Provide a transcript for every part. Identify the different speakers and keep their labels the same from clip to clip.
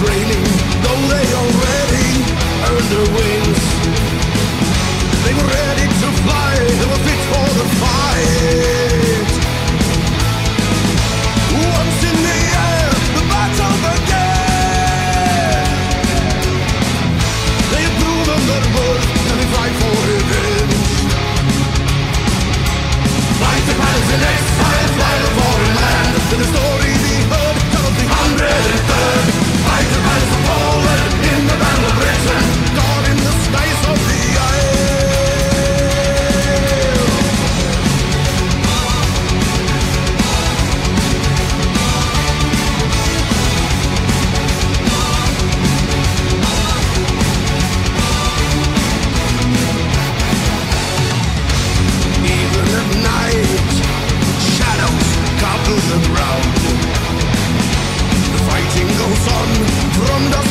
Speaker 1: training, though they already earned their wings.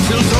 Speaker 1: Till